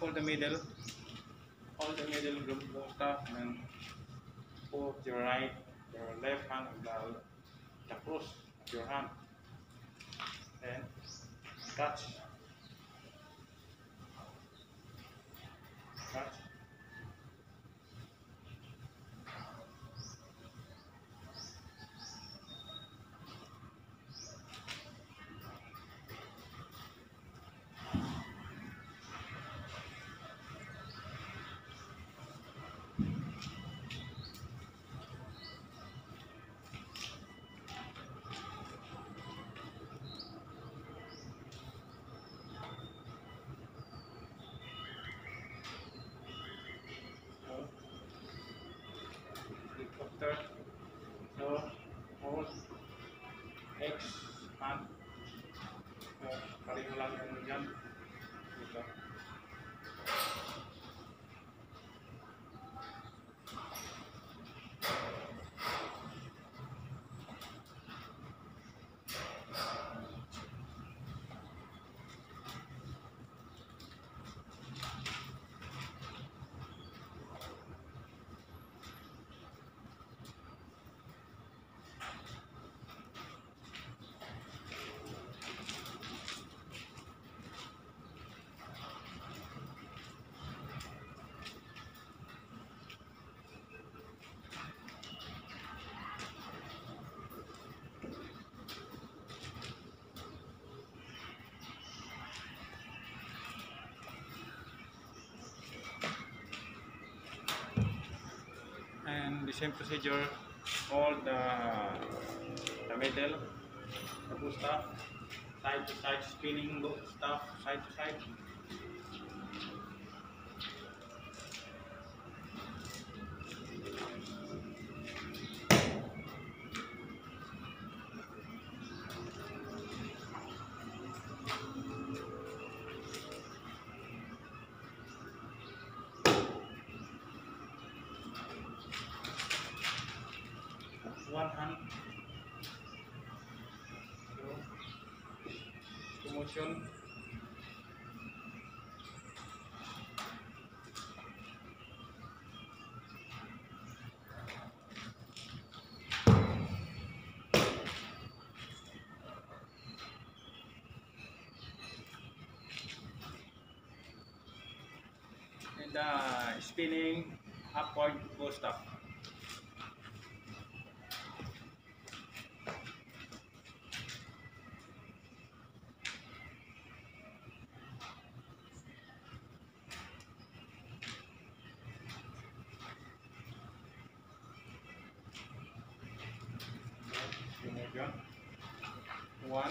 hold the middle, hold the middle group stuff, and put your right, your left hand on the, cross of your hand. Then touch. Touch. Same procedure all the the middle the stuff side to side spinning go- stuff side to side motion. And uh, spinning upward go stop one.